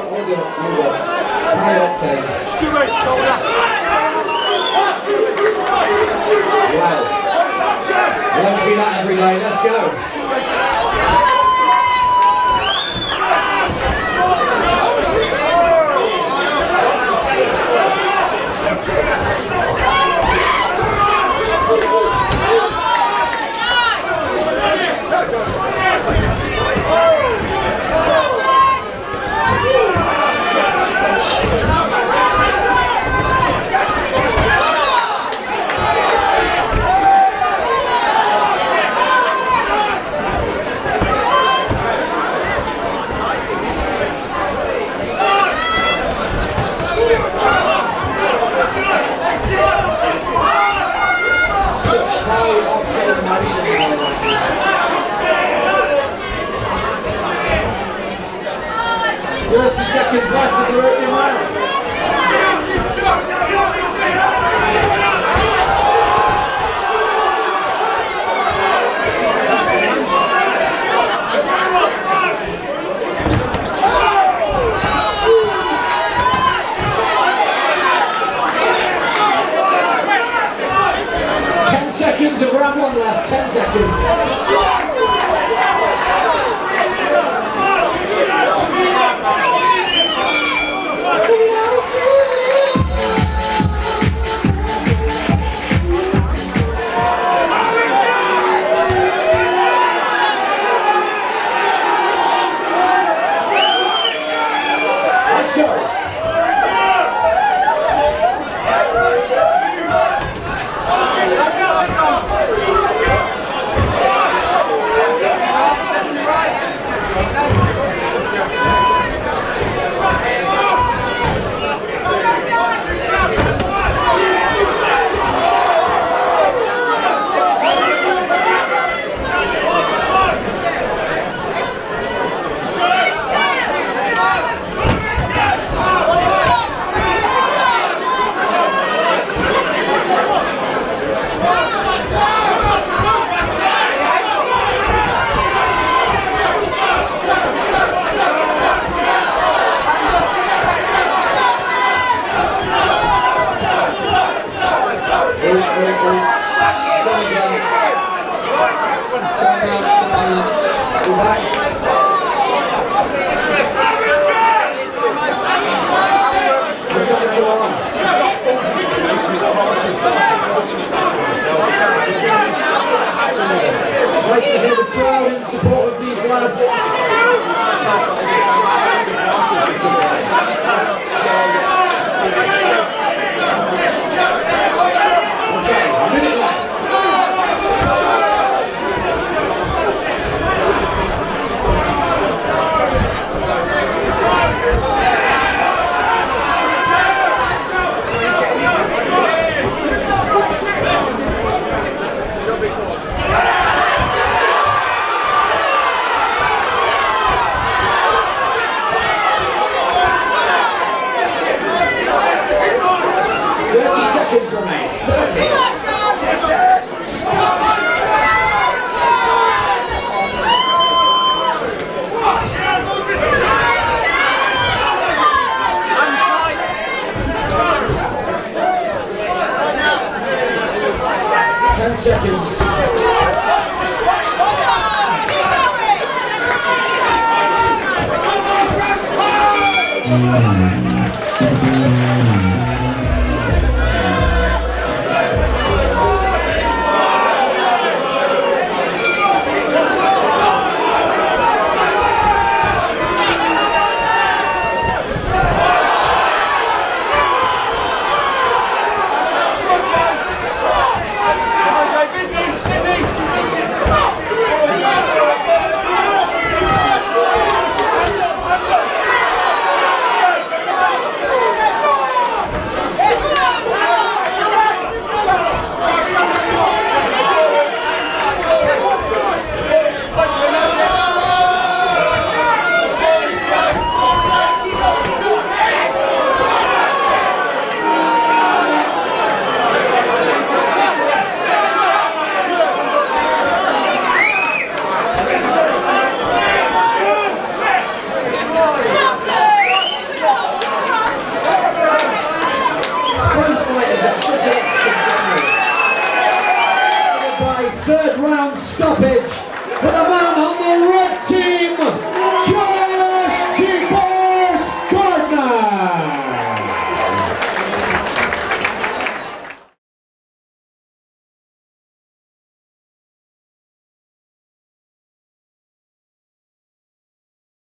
hold up, hold up. High octane. Wow. We don't see that every day. Let's go. Seconds of round one left. Ten seconds. Seconds. Mm. Stop it!